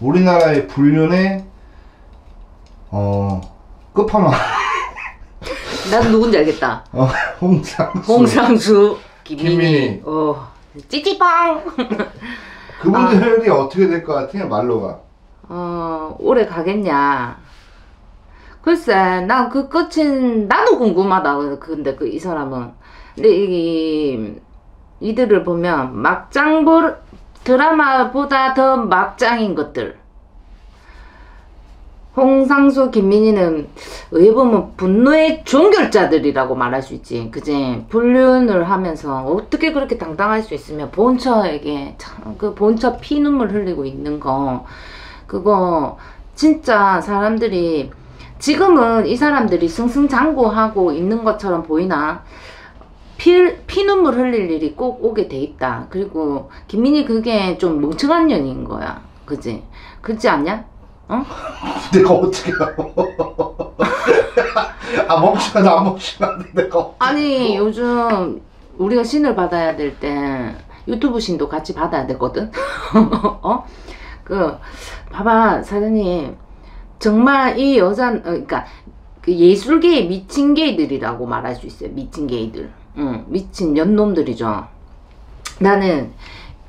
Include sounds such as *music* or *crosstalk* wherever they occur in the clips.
우리나라의 불륜의 어 끝판왕 난 누군지 알겠다. *laughs* 어, 홍상수 홍상수, 김민희. 김민희. 어, 찌찌빵. *laughs* 그분들이 어떻게 될 것 같아요 말로가 어, 오래 가겠냐. 글쎄, 난 그 끝은, 나도 궁금하다. 근데 그 이 사람은. 근데 이, 이들을 보면 막장 볼, 드라마보다 더 막장인 것들. 홍상수, 김민희는 왜 보면 분노의 종결자들이라고 말할 수 있지. 그지? 불륜을 하면서 어떻게 그렇게 당당할 수 있으며 본처에게 참 그 본처 피눈물 흘리고 있는 거. 그거 진짜 사람들이 지금은 이 사람들이 승승장구하고 있는 것처럼 보이나 피, 피눈물 흘릴 일이 꼭 오게 돼 있다. 그리고 김민희 그게 좀 멍청한 년인 거야. 그지? 그렇지 않냐? 어? *laughs* 내가 어떻게 알아 *laughs* 아 멍청하다 안 멍청한데 내가 아니 요즘 우리가 신을 받아야 될 때 유튜브 신도 같이 받아야 되거든. *laughs* 어? 그 봐봐 사장님 정말 이 여자 어, 그러니까 그 예술계의 미친 게이들이라고 말할 수 있어요. 미친 게이들. 응, 미친 연놈들이죠. 나는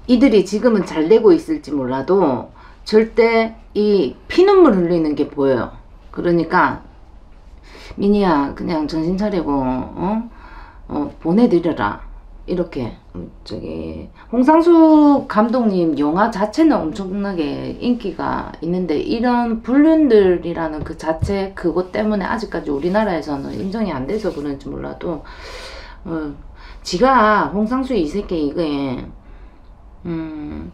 이들이 지금은 잘 되고 있을지 몰라도 절대 이 피눈물 흘리는 게 보여요. 그러니까 미니야 그냥 정신 차리고 어? 어 보내드려라 이렇게 음, 저기 홍상수 감독님 영화 자체는 엄청나게 인기가 있는데 이런 불륜들이라는 그 자체 그것 때문에 아직까지 우리나라에서는 인정이 안 돼서 그런지 몰라도 어, 지가 홍상수 이 새끼 이게 음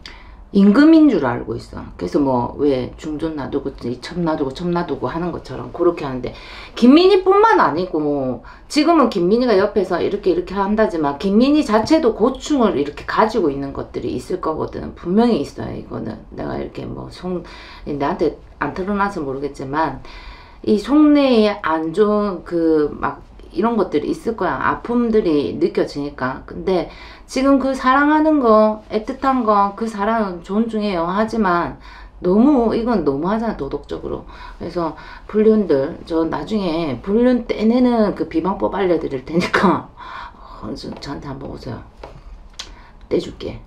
임금인 줄 알고 있어. 그래서 뭐 왜 중존 놔두고 첩 놔두고 첩 놔두고 하는 것처럼 그렇게 하는데 김민희뿐만 아니고 지금은 김민희가 옆에서 이렇게 이렇게 한다지만 김민희 자체도 고충을 이렇게 가지고 있는 것들이 있을 거거든. 분명히 있어요. 이거는 내가 이렇게 뭐속 나한테 안 드러나서 모르겠지만 이 속내에 안 좋은 그 막 이런 것들이 있을 거야. 아픔들이 느껴지니까. 근데 지금 그 사랑하는 거, 애틋한 거, 그 사랑은 존중해요. 하지만 너무, 이건 너무 하잖아, 도덕적으로. 그래서 불륜들, 저 나중에 불륜 떼내는 그 비방법 알려드릴 테니까, *laughs* 어, 저, 저한테 한번 오세요. 떼줄게.